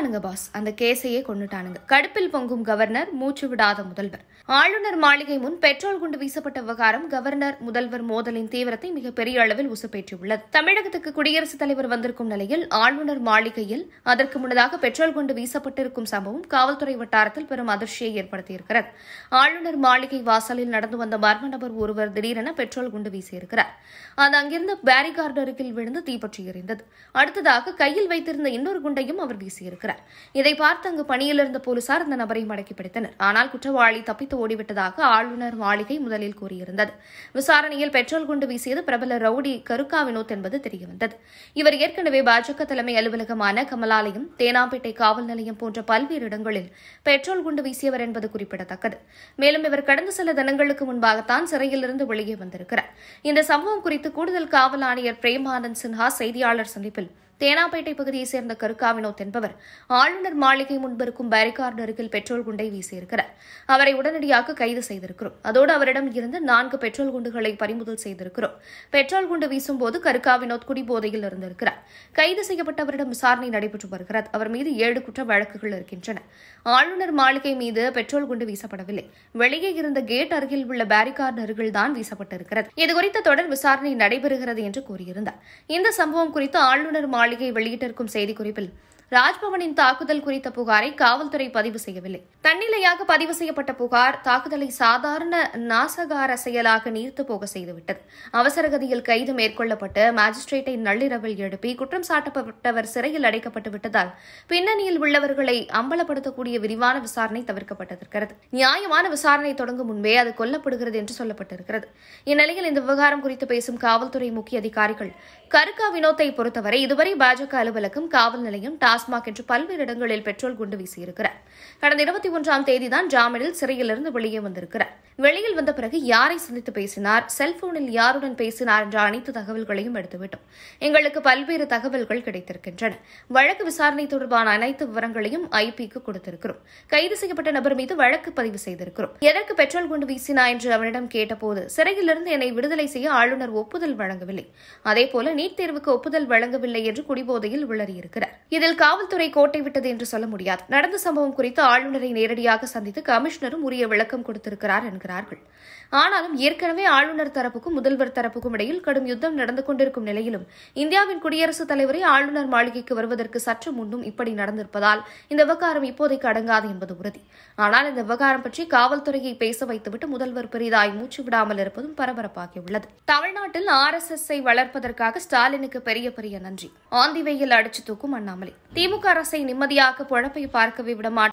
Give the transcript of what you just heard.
கொண்டுட்டானுங்க pass அந்த கேஸையே கொண்டுட்டானுங்க கடுப்பில் பொங்கும் governor மூச்சு விடாத முதல்வர். ஆளுநர் மாளிகை முன் பெட்ரோல் குண்டு வீசப்பட்ட விவகாரம் கவர்னர் முதல்வர் மோதலின் தீவிரத்தை மிகப்பெரிய அளவில் உசுப்பேற்றியுள்ளது. தமிழகத்துக்கு குடியரசுத் தலைவர் வந்திருக்கும் நிலையில் ஆளுநர் மாளிகையில் அதற்கு முன்னதாக பெட்ரோல் குண்டு வீசப்பட்டிருக்கும் சம்பவம் காவல்துறை வட்டாரத்தில் பெரும் அதிர்ச்சியை ஏற்படுத்தியிருக்கிறது. ஆளுநர் மாளிகை வாசலில் நடந்து வந்த மர்ம நபர் ஒருவர் திடீரென பெட்ரோல் குண்டு வீசியிருக்கிறார். அது அங்கிருந்த பேரிகார்டு அருகில் விழுந்து தீப்பற்றி எறிந்தது. அடுத்ததாக கையில் வைத்திருந்த இன்னொரு குண்டையும் அவர் வீசியிருக்கிறார். இதை பார்த்து அங்கு பணியில் இருந்த போலீசார் இந்த நபரை மடக்கி பிடித்தனர். ஆனால் குற்றவாளி தப்பித்து ஓடிவிட்டதாக ஆளுநர் மாளிகை முதலில் கூறியிருந்தது. விசாரணையில் பெட்ரோல் குண்டு வீசியது பிரபல ரவுடி கருக்கா வினோத் என்பது தெரியவந்தது. இவர் ஏற்கனவே பாஜக தலைமை அலுவலகமான கமலாலயம் தேனாம்பேட்டை காவல் நிலையம் போன்ற பல்வேறு இடங்களில் பெட்ரோல் குண்டு வீசியவர் என்பது குறிப்பிடத்தக்கது. மேலும் இவர் கடந்த சில தினங்களுக்கு முன்பாகத்தான் சிறையிலிருந்து வெளியே வந்திருக்கிறார். இந்த சம்பவம் குறித்து கூடுதல் காவல் ஆணையர் பிரேமானந்த் சின்ஹா செய்தியாளர் சந்திப்பில் தேனாப்பேட்டை பகுதியைச் சேர்ந்த கருக்காவினோத் என்பவர் ஆளுநர் மாளிகை முன்பிருக்கும் பேரிகார்டு அருகில் பெட்ரோல் குண்டை வீசியிருக்கிறார். அவரை உடனடியாக கைது செய்திருக்கிறோம். அதோடு அவரிடம் இருந்து நான்கு பெட்ரோல் குண்டுகளை பறிமுதல் செய்திருக்கிறோம். பெட்ரோல் குண்டு வீசும்போது கருக்காவினோத் குடிபோதையில் இருந்திருக்கிறார். கைது செய்யப்பட்டவரிடம் விசாரணை நடைபெற்று வருகிறது. அவர் மீது ஏழு குற்ற வழக்குகள் இருக்கின்றன. ஆளுநர் மாளிகை மீது பெட்ரோல் குண்டு வீசப்படவில்லை. வெளியே இருந்த கேட் அருகில் உள்ள பேரிகார்டு அருகில் தான் வீசப்பட்டிருக்கிறது. இதுகுறித்த தொடர் விசாரணை நடைபெறுகிறது என்று கூறியிருந்தார். இந்த சம்பவம் குறித்து ஆளுநர் மாளிகை வெளியிட்டிருக்கும் செய்திக்குறிப்பில் ராஜ்பவனின் தாக்குதல் குறித்த புகாரை காவல்துறை பதிவு செய்யவில்லை. தன்னிலையாக பதிவு செய்யப்பட்ட புகார் தாக்குதலை சாதாரண நாசகார செயலாக நீர்த்து போக செய்துவிட்டது. அவசரகதியில் கைது மேற்கொள்ளப்பட்டு மாஜிஸ்ட்ரேட்டை நள்ளிரவில் எழுப்பி குற்றம் சாட்டப்பட்டவர் சிறையில் அடைக்கப்பட்டு விட்டதால் பின்னணியில் உள்ளவர்களை அம்பலப்படுத்தக்கூடிய விரிவான விசாரணை தவிர்க்கப்பட்டிருக்கிறது. நியாயமான விசாரணை தொடங்கும் முன்பே அது கொல்லப்படுகிறது என்று சொல்லப்பட்டிருக்கிறது. இந்நிலையில் இந்த விவகாரம் குறித்து பேசும் காவல்துறை முக்கிய அதிகாரிகள் கருக்கா வினோத்தை பொறுத்தவரை இதுவரை பாஜக அலுவலகம் காவல் நிலையம் டாஸ் டாஸ்மாக் என்று பல்வேறு இடங்களில் பெட்ரோல் குண்டு வீசியிருக்கிறார். கடந்த இருபத்தி ஒன்றாம் தேதிதான் ஜாமீனில் சிறையிலிருந்து வெளியே வந்திருக்கிறார். வெளியில் வந்த பிறகு யாரை சந்தித்து பேசினார் செல்போனில் யாருடன் பேசினார் என்ற அனைத்து தகவல்களையும் எடுத்துவிட்டோம். எங்களுக்கு பல்வேறு தகவல்கள் கிடைத்திருக்கின்றன. வழக்கு விசாரணை தொடர்பான அனைத்து விவரங்களையும் ஐபிக்கு கொடுத்திருக்கிறோம். கைது செய்யப்பட்ட நபர் மீது வழக்கு பதிவு செய்திருக்கிறோம். எதற்கு பெட்ரோல் குண்டு வீசினா என்று அவனிடம் கேட்டபோது சிறையிலிருந்து என்னை விடுதலை செய்ய ஆளுநர் ஒப்புதல் வழங்கவில்லை. அதேபோல நீட் தேர்வுக்கு ஒப்புதல் வழங்கவில்லை என்று குடிபோதையில் உளறியிருக்கிறார் இதில் காவல்துறை கோட்டை விட்டது என்று சொல்ல முடியாது. நடந்த சம்பவம் குறித்து ஆளுநரை நேரடியாக சந்தித்து கமிஷனரும் உரிய விளக்கம் கொடுத்திருக்கிறார் என்கிறார்கள். ஆனாலும் ஏற்கனவே ஆளுநர் தரப்புக்கும் முதல்வர் தரப்புக்கும் இடையில் கடும் யுத்தம் நடந்து கொண்டிருக்கும் நிலையிலும் இந்தியாவின் குடியரசுத் தலைவரை ஆளுநர் மாளிகைக்கு வருவதற்கு சற்று முன்னும் இப்படி நடந்திருப்பதால் இந்த விவகாரம் இப்போதைக்கு அடங்காது என்பது உறுதி. ஆனால் இந்த விவகாரம் பற்றி காவல்துறையை பேச வைத்துவிட்டு முதல்வர் பெரிதாய் மூச்சு விடாமல் இருப்பதும் பரபரப்பாகியுள்ளது தமிழ்நாட்டில் ஆர் எஸ் எஸ் வளர்ப்பதற்காக ஸ்டாலினுக்கு பெரிய பெரிய நன்றி. ஆந்தி வெயில் அடிச்சு தூக்கும் அண்ணாமலை. திமுக அரசை நிம்மதியாக பொழப்பை பார்க்கவே விடமாட்டார்